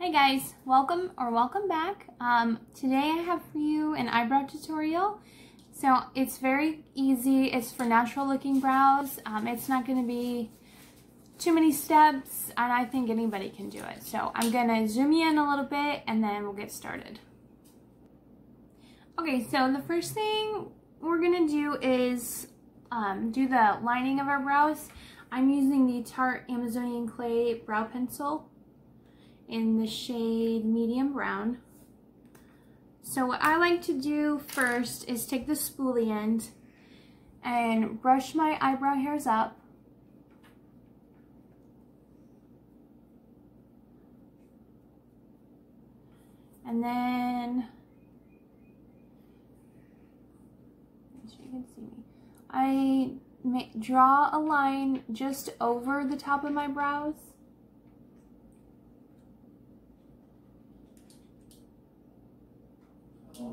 Hey guys, welcome or welcome back. Um, today I have for you an eyebrow tutorial. So it's very easy. It's for natural looking brows. Um, it's not going to be too many steps and I think anybody can do it. So I'm going to zoom in a little bit and then we'll get started. Okay, so the first thing we're going to do is um, do the lining of our brows. I'm using the Tarte Amazonian Clay Brow Pencil in the shade medium brown. So what I like to do first is take the spoolie end and brush my eyebrow hairs up. And then, so you can see me, I draw a line just over the top of my brows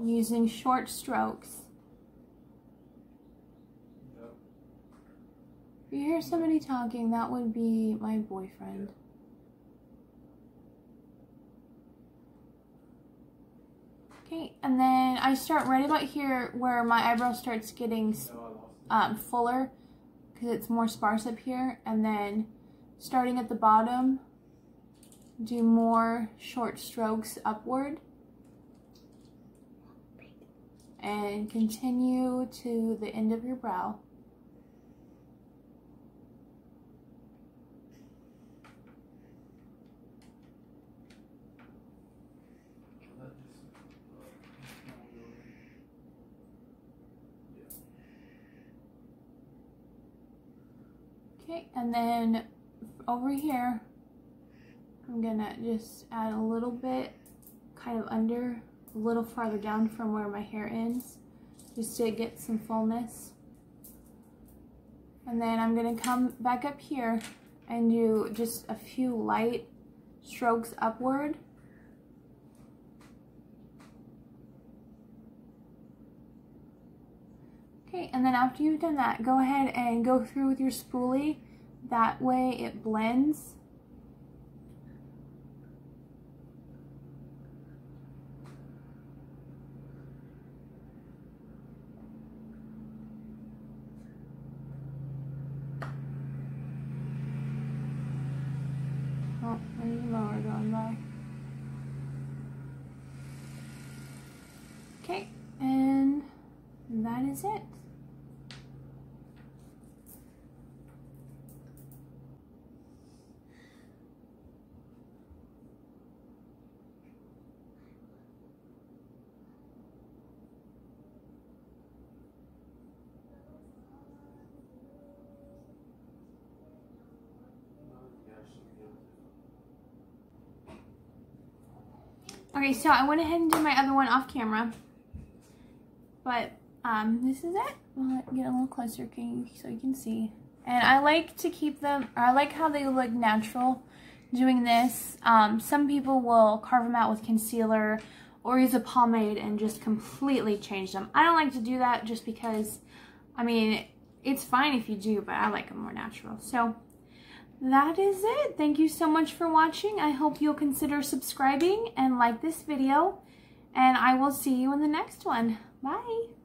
using short strokes. If you hear somebody talking, that would be my boyfriend. Okay, and then I start right about here where my eyebrow starts getting um, fuller because it's more sparse up here. And then starting at the bottom, do more short strokes upward and continue to the end of your brow. Okay, and then over here, I'm gonna just add a little bit kind of under a little farther down from where my hair ends just to get some fullness. And then I'm going to come back up here and do just a few light strokes upward. Okay, and then after you've done that, go ahead and go through with your spoolie. That way it blends Oh, there's a mower going by. Okay, and that is it. Okay, so I went ahead and did my other one off camera. But um, this is it. I'll get a little closer so you can see. And I like to keep them, I like how they look natural doing this. Um, some people will carve them out with concealer or use a pomade and just completely change them. I don't like to do that just because, I mean, it's fine if you do, but I like them more natural. So that is it. Thank you so much for watching. I hope you'll consider subscribing and like this video. And I will see you in the next one. Bye.